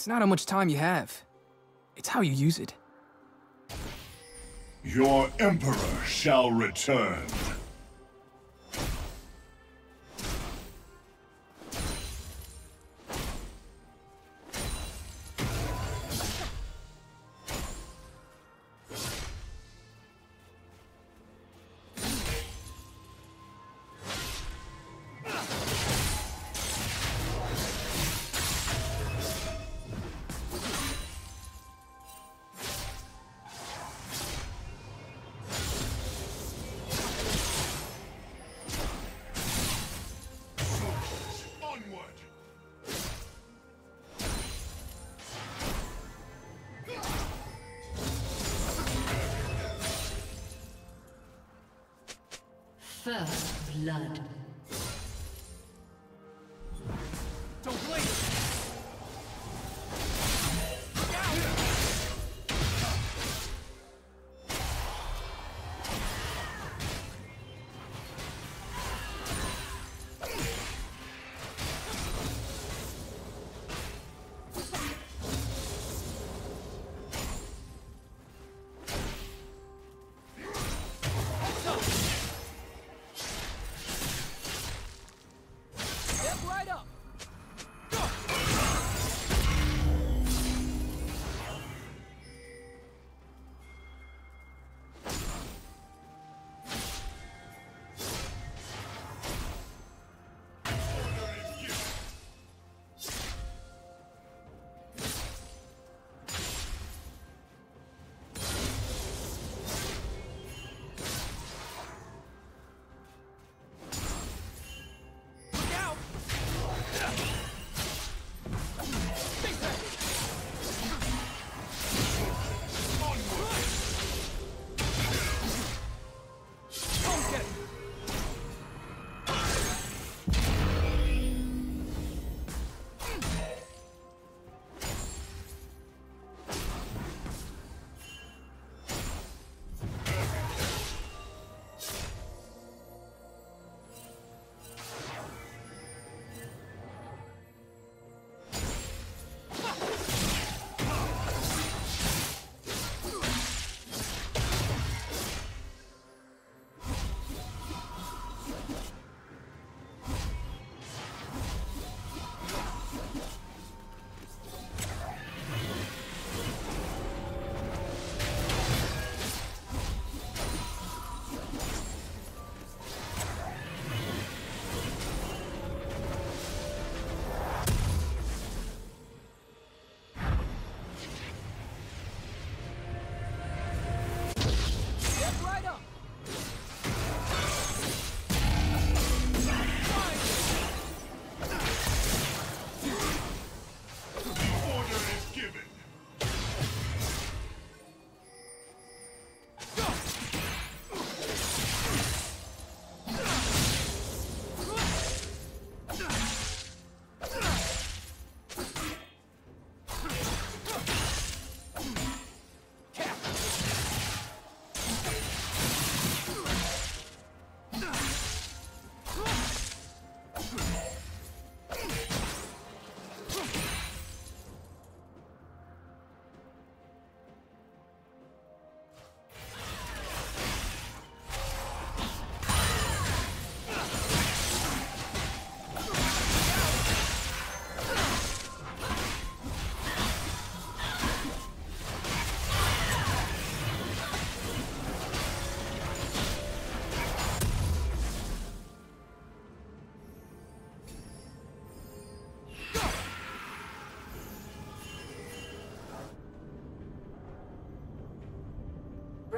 It's not how much time you have. It's how you use it. Your Emperor shall return.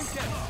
Attention!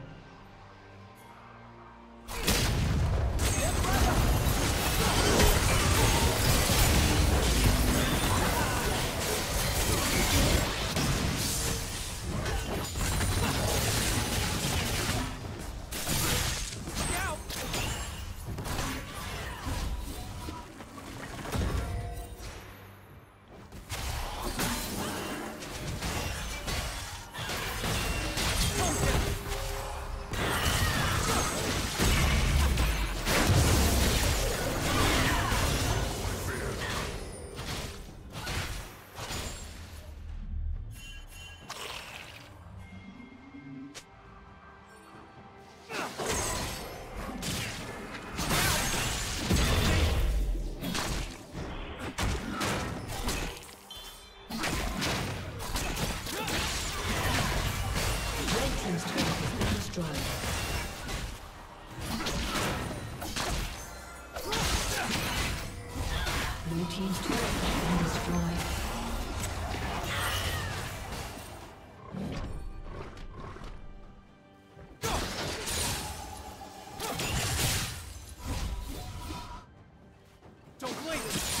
Don't blame blink!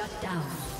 Shut down.